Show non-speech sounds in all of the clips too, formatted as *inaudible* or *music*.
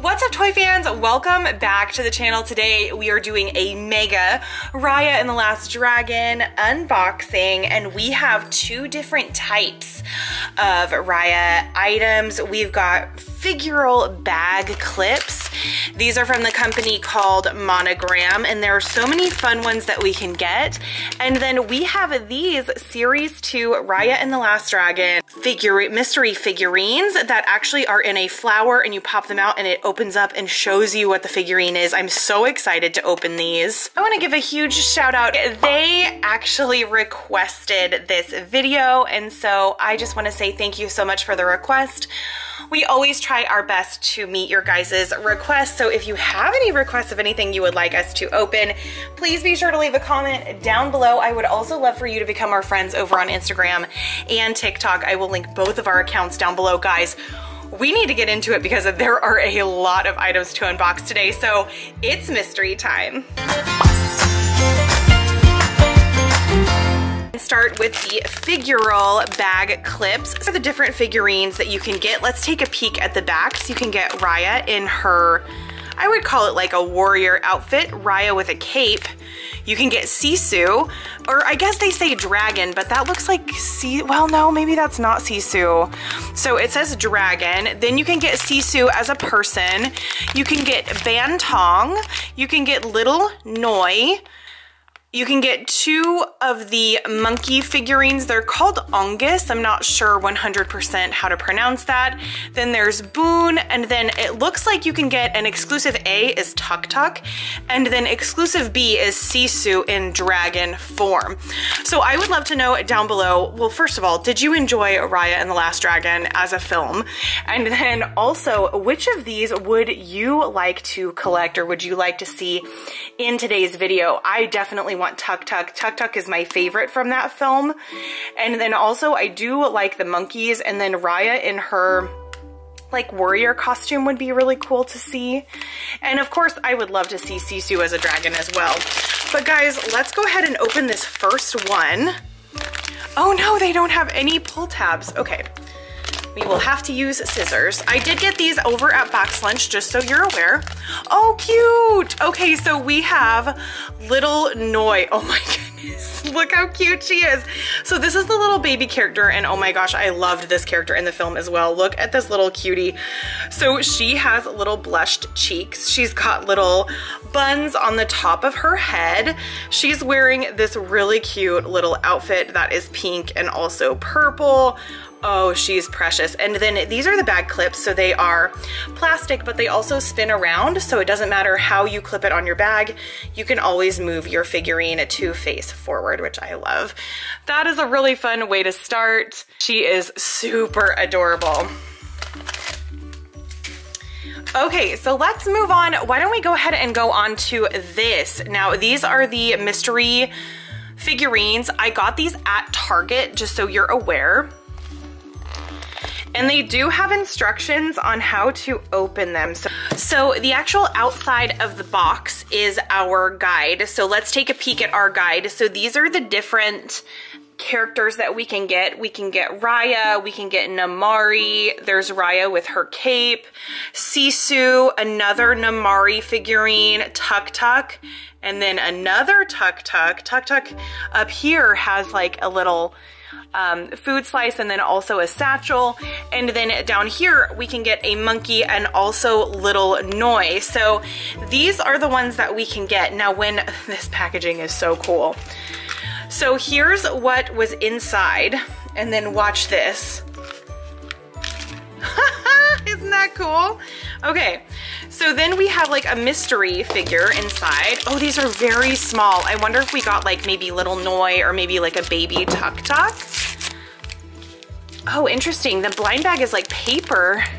What's up toy fans? Welcome back to the channel. Today we are doing a mega Raya and the Last Dragon unboxing and we have two different types of Raya items. We've got figural bag clips. These are from the company called Monogram and there are so many fun ones that we can get. And then we have these Series 2 Raya and the Last Dragon figure mystery figurines that actually are in a flower and you pop them out and it opens up and shows you what the figurine is. I'm so excited to open these. I wanna give a huge shout out. They actually requested this video and so I just wanna say thank you so much for the request. We always try our best to meet your guys' requests. So if you have any requests of anything you would like us to open, please be sure to leave a comment down below. I would also love for you to become our friends over on Instagram and TikTok. I will link both of our accounts down below, guys we need to get into it because there are a lot of items to unbox today, so it's mystery time. Start with the figural bag clips. For the different figurines that you can get, let's take a peek at the back. So you can get Raya in her, I would call it like a warrior outfit, Raya with a cape. You can get Sisu, or I guess they say dragon, but that looks like sea, well no, maybe that's not Sisu. So it says dragon. Then you can get Sisu as a person. You can get Bantong. You can get Little Noi. You can get two of the monkey figurines. They're called Ongus. I'm not sure 100% how to pronounce that. Then there's Boun, and then it looks like you can get an exclusive A is Tuk Tuk, and then exclusive B is Sisu in dragon form. So I would love to know down below, well, first of all, did you enjoy Raya and the Last Dragon as a film? And then also, which of these would you like to collect or would you like to see in today's video? I definitely want Tuk Tuk. Tuk Tuk is my favorite from that film. And then also I do like the monkeys and then Raya in her like warrior costume would be really cool to see. And of course, I would love to see Sisu as a dragon as well. But guys, let's go ahead and open this first one. Oh no, they don't have any pull tabs. Okay, we will have to use scissors. I did get these over at Box Lunch, just so you're aware. Oh, cute. Okay, so we have Little Noi. Oh my *laughs* goodness, look how cute she is. So this is the little baby character, and oh my gosh, I loved this character in the film as well. Look at this little cutie. So she has little blushed cheeks. She's got little buns on the top of her head. She's wearing this really cute little outfit that is pink and also purple. Oh, she's precious. And then these are the bag clips. So they are plastic, but they also spin around. So it doesn't matter how you clip it on your bag. You can always move your figurine to face forward, which I love. That is a really fun way to start. She is super adorable. Okay, so let's move on. Why don't we go ahead and go on to this. Now, these are the mystery figurines. I got these at Target, just so you're aware. And they do have instructions on how to open them. So, so the actual outside of the box is our guide. So let's take a peek at our guide. So these are the different characters that we can get. We can get Raya, we can get Namaari. there's Raya with her cape, Sisu, another Namaari figurine, Tuk Tuk, and then another Tuk Tuk. Tuk Tuk up here has like a little um, food slice and then also a satchel. And then down here, we can get a monkey and also little Noi. So these are the ones that we can get. Now when *laughs* this packaging is so cool. So here's what was inside and then watch this. *laughs* Isn't that cool? Okay, so then we have like a mystery figure inside. Oh, these are very small. I wonder if we got like maybe little Noi or maybe like a baby Tuk Tuk. Oh, interesting. The blind bag is like paper. *gasps*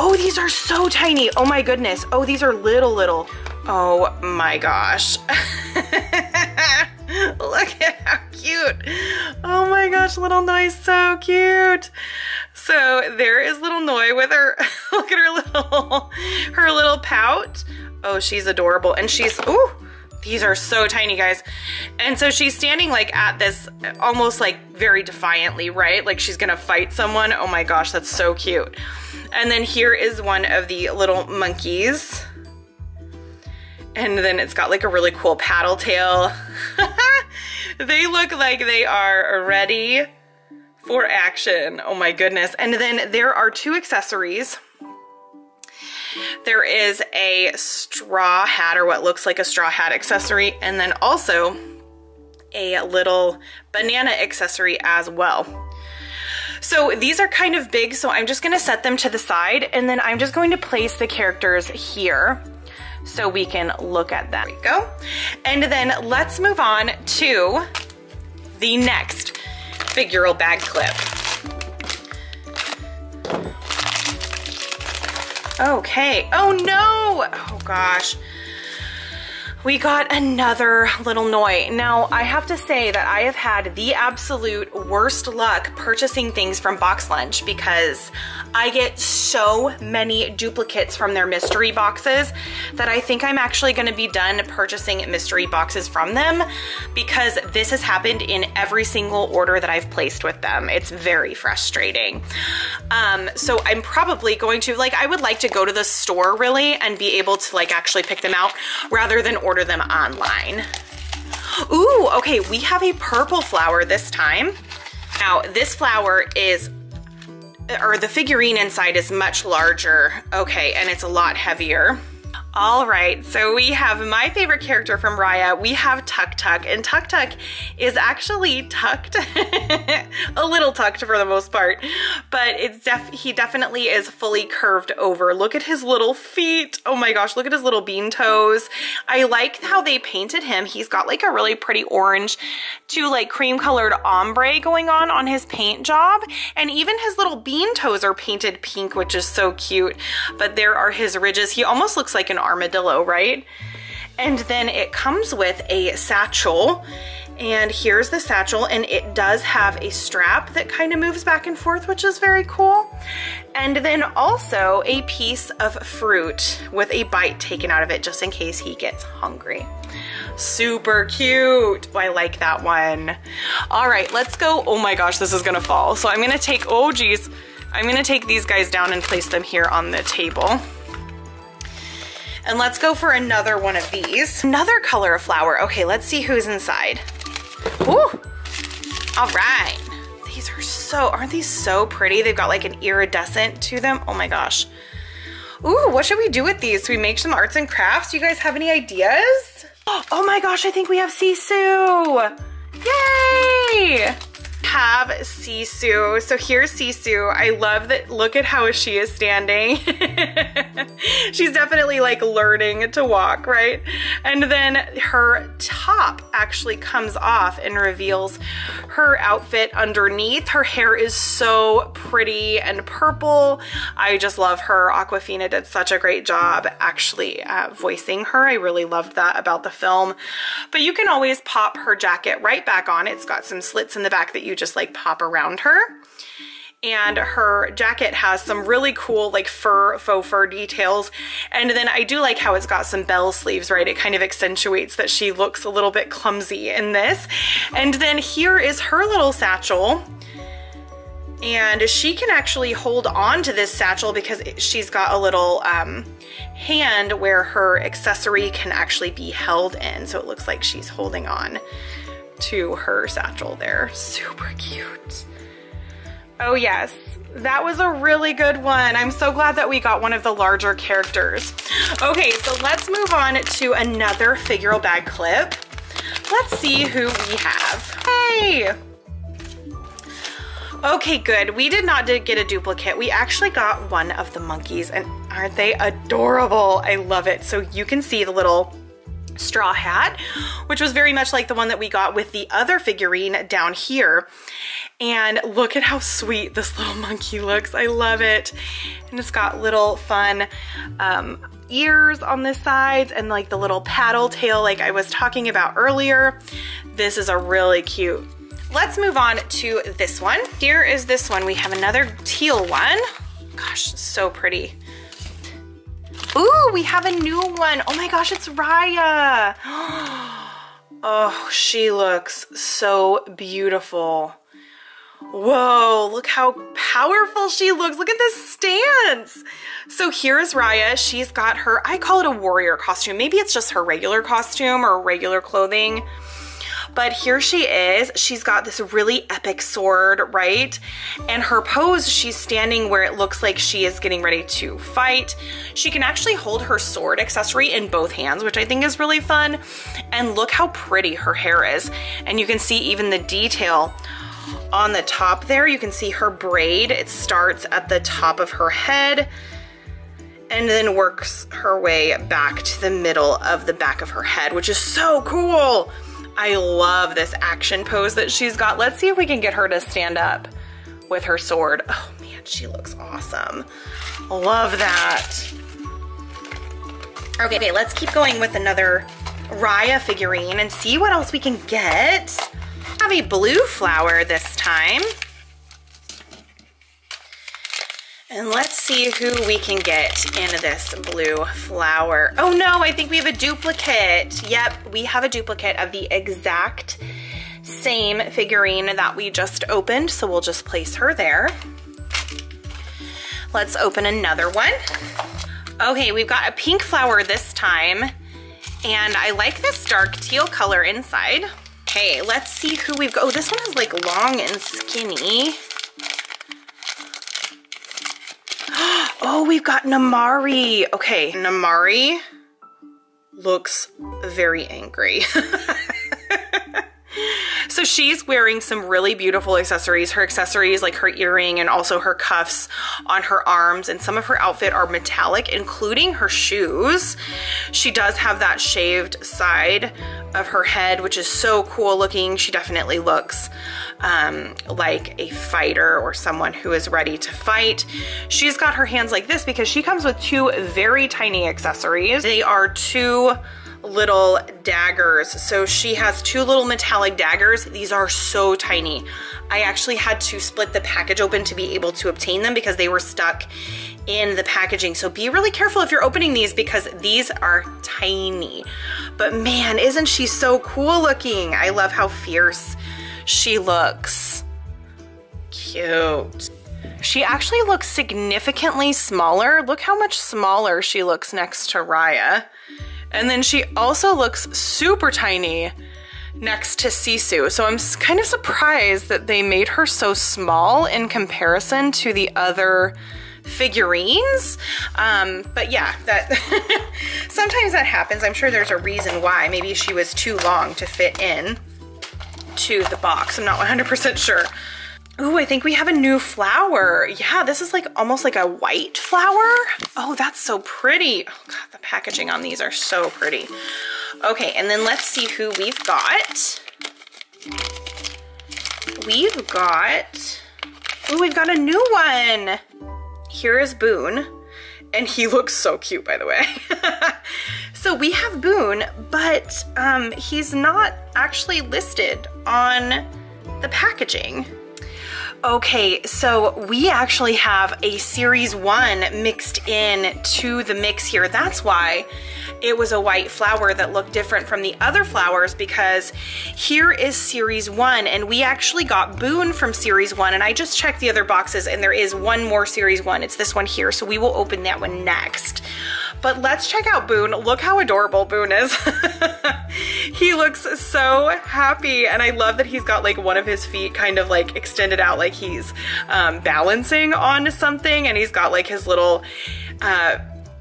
Oh, these are so tiny. Oh my goodness. Oh, these are little, little. Oh my gosh. *laughs* *laughs* Look at how cute. Oh my gosh, little Noi, so cute. So there is little Noi with her, *laughs* look at her little, her little pout. Oh, she's adorable. And she's, ooh, These are so tiny, guys. And so she's standing like at this almost like very defiantly, right? Like she's gonna fight someone. Oh my gosh, that's so cute. And then here is one of the little monkeys. And then it's got like a really cool paddle tail. *laughs* they look like they are ready for action. Oh my goodness. And then there are two accessories. There is a straw hat or what looks like a straw hat accessory and then also a little banana accessory as well. So these are kind of big, so I'm just gonna set them to the side and then I'm just going to place the characters here so we can look at them. There we go. And then let's move on to the next figural bag clip. Okay. Oh no! Oh gosh we got another little Noi. Now, I have to say that I have had the absolute worst luck purchasing things from Box Lunch because I get so many duplicates from their mystery boxes that I think I'm actually gonna be done purchasing mystery boxes from them because this has happened in every single order that I've placed with them. It's very frustrating. Um, so I'm probably going to, like, I would like to go to the store really and be able to like actually pick them out rather than order them online. Ooh, okay, we have a purple flower this time. Now, this flower is, or the figurine inside is much larger, okay, and it's a lot heavier. All right, so we have my favorite character from Raya. We have Tuk Tuk, and Tuk Tuk is actually tucked, *laughs* a little tucked for the most part, but it's def he definitely is fully curved over. Look at his little feet. Oh my gosh, look at his little bean toes. I like how they painted him. He's got like a really pretty orange to like cream colored ombre going on on his paint job, and even his little bean toes are painted pink, which is so cute. But there are his ridges. He almost looks like an armadillo, right? And then it comes with a satchel and here's the satchel and it does have a strap that kind of moves back and forth, which is very cool. And then also a piece of fruit with a bite taken out of it just in case he gets hungry. Super cute. Oh, I like that one. All right, let's go. Oh my gosh, this is gonna fall. So I'm gonna take, oh geez, I'm gonna take these guys down and place them here on the table. And let's go for another one of these. Another color of flower. Okay, let's see who's inside. Ooh, all right. These are so, aren't these so pretty? They've got like an iridescent to them. Oh my gosh. Ooh, what should we do with these? Should we make some arts and crafts? You guys have any ideas? *gasps* Oh my gosh, I think we have Sisu. Yay! Have Sisu. So here's Sisu. I love that, look at how she is standing. *laughs* She's definitely like learning to walk, right? And then her top actually comes off and reveals her outfit underneath. Her hair is so pretty and purple. I just love her. Awkwafina did such a great job actually uh, voicing her. I really loved that about the film. But you can always pop her jacket right back on. It's got some slits in the back that you just like pop around her. And her jacket has some really cool like fur, faux fur details. And then I do like how it's got some bell sleeves, right? It kind of accentuates that she looks a little bit clumsy in this. And then here is her little satchel and she can actually hold on to this satchel because she's got a little um, hand where her accessory can actually be held in so it looks like she's holding on to her satchel there. Super cute. Oh yes, that was a really good one. I'm so glad that we got one of the larger characters. Okay, so let's move on to another figural bag clip. Let's see who we have. Hey! Okay, good. We did not get a duplicate. We actually got one of the monkeys and aren't they adorable? I love it. So you can see the little straw hat, which was very much like the one that we got with the other figurine down here. And look at how sweet this little *laughs* monkey looks. I love it. And it's got little fun um, ears on the sides and like the little paddle tail like I was talking about earlier. This is a really cute. Let's move on to this one. Here is this one. We have another teal one. Gosh, so pretty. Ooh, we have a new one. Oh my gosh, it's Raya. *gasps* Oh, she looks so beautiful. Whoa, look how powerful she looks. Look at this stance. So here's Raya. She's got her, I call it a warrior costume. Maybe it's just her regular costume or regular clothing. But here she is. She's got this really epic sword, right? And her pose, she's standing where it looks like she is getting ready to fight. She can actually hold her sword accessory in both hands, which I think is really fun. And look how pretty her hair is. And you can see even the detail on the top there. You can see her braid. It starts at the top of her head and then works her way back to the middle of the back of her head, which is so cool. I love this action pose that she's got. Let's see if we can get her to stand up with her sword. Oh man, she looks awesome. Love that. Okay, okay, let's keep going with another Raya figurine and see what else we can get. Have a blue flower this time. And let's see who we can get in this blue flower. Oh no, I think we have a duplicate. Yep, we have a duplicate of the exact same figurine that we just opened, so we'll just place her there. Let's open another one. Okay, we've got a pink flower this time, and I like this dark teal color inside. Okay, let's see who we've got. Oh, this one is like long and skinny. *gasps* Oh, we've got Namaari. Okay, Namaari looks very angry. *laughs* So she's wearing some really beautiful accessories. Her accessories, like her earring and also her cuffs on her arms, and some of her outfit are metallic, including her shoes. She does have that shaved side of her head, which is so cool looking. She definitely looks um, like a fighter or someone who is ready to fight. She's got her hands like this because she comes with two very tiny accessories. They are two little daggers. So she has two little metallic daggers. These are so tiny. I actually had to split the package open to be able to obtain them because they were stuck in the packaging. So be really careful if you're opening these because these are tiny. But man, isn't she so cool looking? I love how fierce she looks. Cute. She actually looks significantly smaller. Look how much smaller she looks next to Raya. And then she also looks super tiny next to Sisu. So I'm kind of surprised that they made her so small in comparison to the other figurines. Um, but yeah, that *laughs* sometimes that happens. I'm sure there's a reason why. Maybe she was too long to fit in to the box. I'm not 100% sure. Ooh, I think we have a new flower. Yeah, this is like almost like a white flower. Oh, that's so pretty. Oh God, the packaging on these are so pretty. Okay, and then let's see who we've got. We've got, ooh, we've got a new one. Here is Boun, and he looks so cute, by the way. *laughs* so we have Boun, but um, he's not actually listed on the packaging. Okay, so we actually have a series one mixed in to the mix here. That's why it was a white flower that looked different from the other flowers because here is series one and we actually got Boun from series one and I just checked the other boxes and there is one more series one. It's this one here, so we will open that one next. But let's check out Boun. Look how adorable Boun is. *laughs* he looks so happy and I love that he's got like one of his feet kind of like extended out like he's um, balancing on something and he's got like his little uh,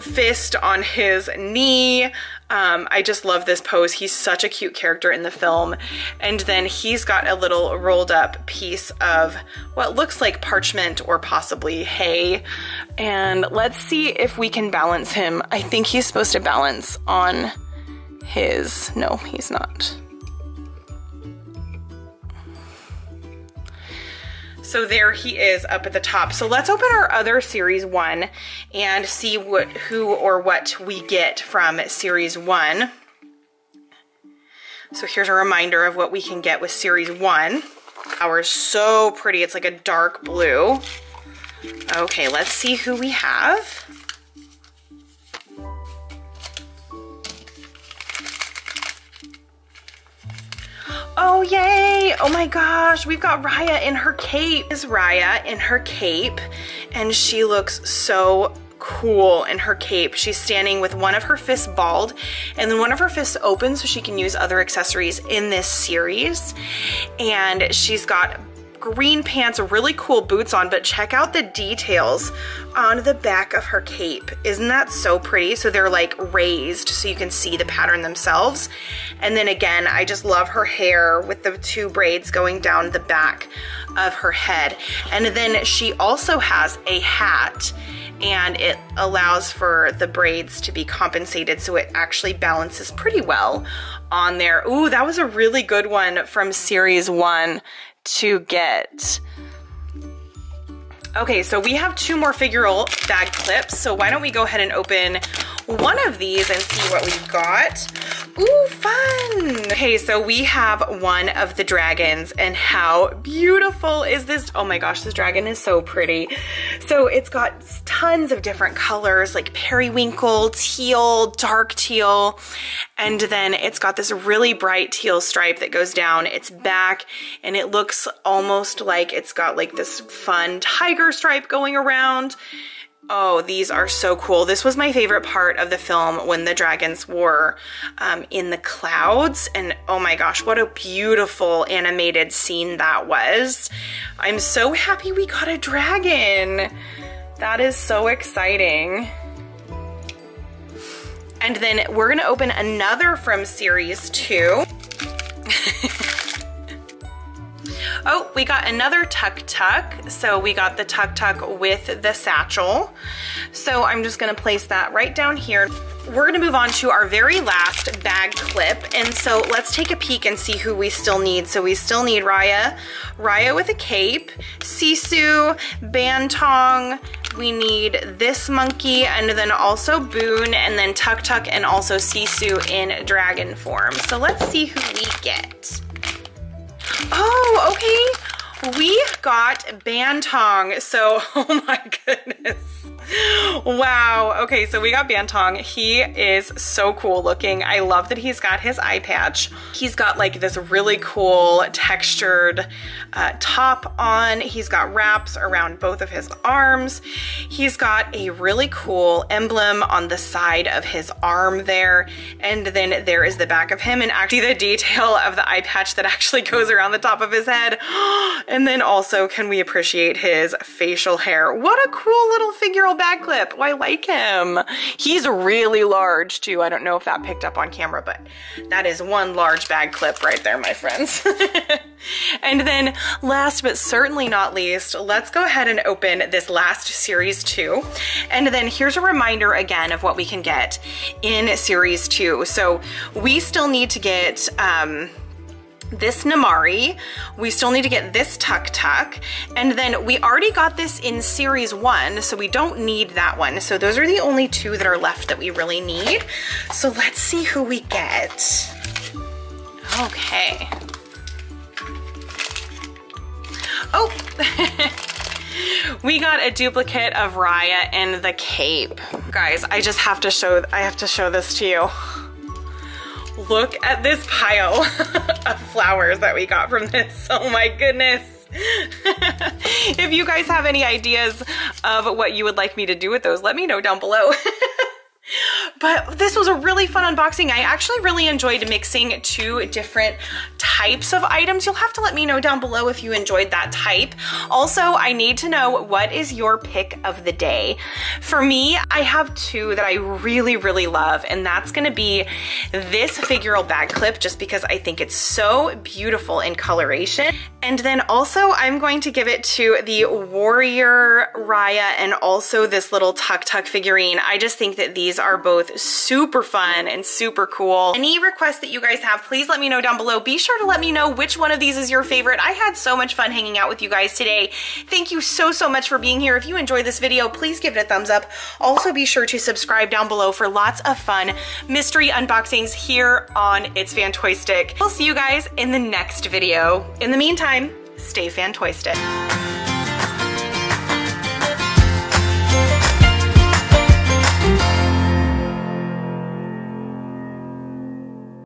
fist on his knee. Um, I just love this pose. He's such a cute character in the film. And then he's got a little rolled up piece of what looks like parchment or possibly hay. And let's see if we can balance him. I think he's supposed to balance on his, no, he's not. So there he is up at the top. So let's open our other series one and see what who or what we get from series one. So here's a reminder of what we can get with series one. Our so pretty, it's like a dark blue. Okay, let's see who we have. Oh, yay. Oh my gosh, we've got Raya in her cape. This is Raya in her cape, and she looks so cool in her cape. She's standing with one of her fists balled and then one of her fists open so she can use other accessories in this series. And she's got green pants, really cool boots on, but check out the details on the back of her cape. Isn't that so pretty? So they're like raised so you can see the pattern themselves. And then again, I just love her hair with the two braids going down the back of her head. And then she also has a hat and it allows for the braids to be compensated so it actually balances pretty well on there. Ooh, that was a really good one from series one to get. Okay, so we have two more figural bag clips. So why don't we go ahead and open one of these and see what we've got. Ooh, fun. Okay, so we have one of the dragons and how beautiful is this? Oh my gosh, this dragon is so pretty. So it's got tons of different colors like periwinkle, teal, dark teal, and then it's got this really bright teal stripe that goes down its back and it looks almost like it's got like this fun tiger stripe going around. Oh, these are so cool. This was my favorite part of the film when the dragons were um, in the clouds. And oh my gosh, what a beautiful animated scene that was. I'm so happy we got a dragon. That is so exciting. And then we're gonna open another from series two. *laughs* Oh, we got another Tuk Tuk. So we got the Tuk Tuk with the satchel. So I'm just gonna place that right down here. We're gonna move on to our very last bag clip. And so let's take a peek and see who we still need. So we still need Raya, Raya with a cape, Sisu, Bantong, we need this monkey and then also Boun and then Tuk Tuk and also Sisu in dragon form. So let's see who we get. Oh, okay. We got Bantong. So, *laughs* oh my goodness wow. Okay, so we got Bantong. He is so cool looking. I love that he's got his eye patch. He's got like this really cool textured uh, top on. He's got wraps around both of his arms. He's got a really cool emblem on the side of his arm there. And then there is the back of him and actually the detail of the eye patch that actually *laughs* goes around the top of his head. And then also can we appreciate his facial hair. What a cool little figural bag clip. Oh, I like him. He's really large too. I don't know if that picked up on camera, but that is one large bag clip right there, my friends. *laughs* and then last but certainly not least, let's go ahead and open this last series two. And then here's a reminder again of what we can get in series two. So we still need to get, um, this Namaari. We still need to get this Tuk Tuk. And then we already got this in series one, so we don't need that one. So those are the only two that are left that we really need. So let's see who we get. Okay. Oh, *laughs* we got a duplicate of Raya in the cape. Guys, I just have to show, I have to show this to you. Look at this pile *laughs* of flowers that we got from this. Oh my goodness. *laughs* if you guys have any ideas of what you would like me to do with those, let me know down below. *laughs* But this was a really fun unboxing. I actually really enjoyed mixing two different types of items. You'll have to let me know down below if you enjoyed that type. Also, I need to know what is your pick of the day. For me, I have two that I really, really love, and that's gonna be this figural bag clip just because I think it's so beautiful in coloration. And then also I'm going to give it to the Warrior Raya and also this little Tuk Tuk figurine. I just think that these are both super fun and super cool. Any requests that you guys have, please let me know down below. Be sure to let me know which one of these is your favorite. I had so much fun hanging out with you guys today. Thank you so, so much for being here. If you enjoyed this video, please give it a thumbs up. Also be sure to subscribe down below for lots of fun mystery unboxings here on It's Fantoystic. I'll see you guys in the next video. In the meantime, stay Fantoystic.